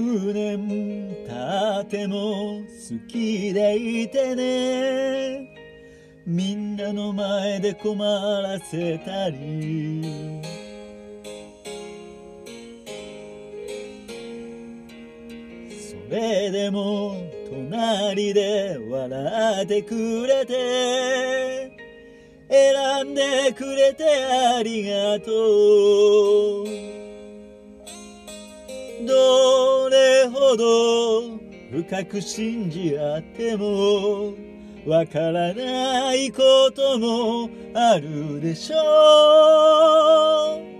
100年経っても好きでいてね。みんなの前で困らせたり。それでも隣で笑ってくれて。選んでくれてありがとう。どれほど深く信じ合ってもわからないこともあるでしょう。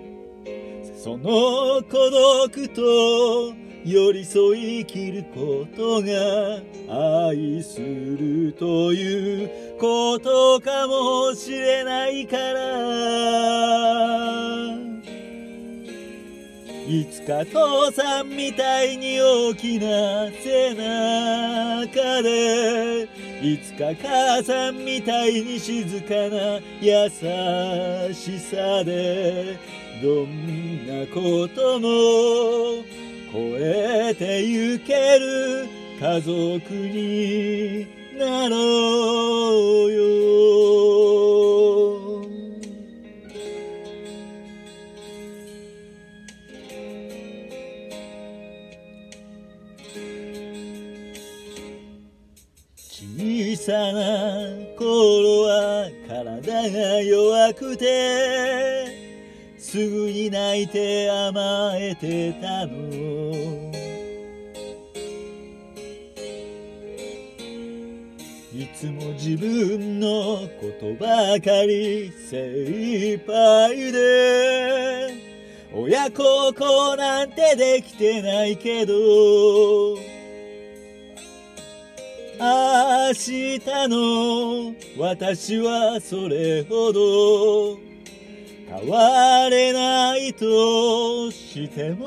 その孤独と寄り添い生きることが愛するということかもしれないから。いつか父さんみたいに大きな背中でいつか母さんみたいに静かな優しさでどんなことも超えてゆける家族になろさな頃は体が弱くてすぐに泣いて甘えてたの。いつも自分のことばかり精一杯で親孝行なんてできてないけど明日の私はそれほど変われないとしても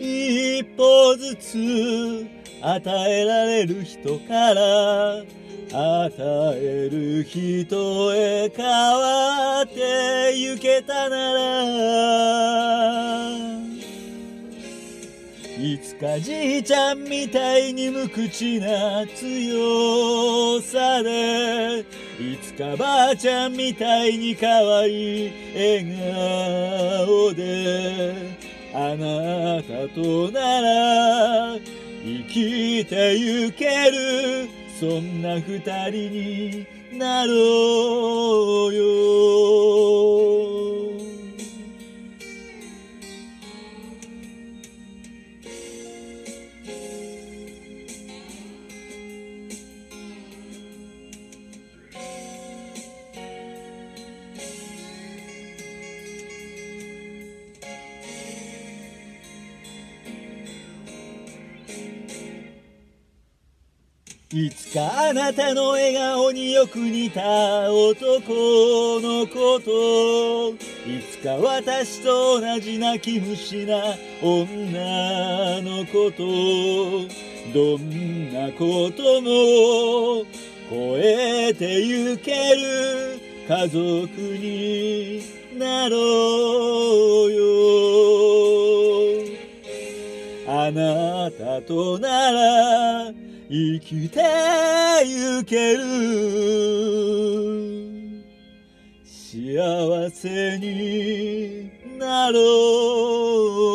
一歩ずつ与えられる人から与える人へ変わってゆけたならいつかじいちゃんみたいに無口な強さでいつかばあちゃんみたいに可愛い笑顔で。あなたとなら生きてゆける。そんな二人になろう。いつかあなたの笑顔によく似た男のこといつか私と同じ泣き虫な女のことどんなことも超えてゆける家族になろうよ。あなたとなら生きてゆける。幸せになろう。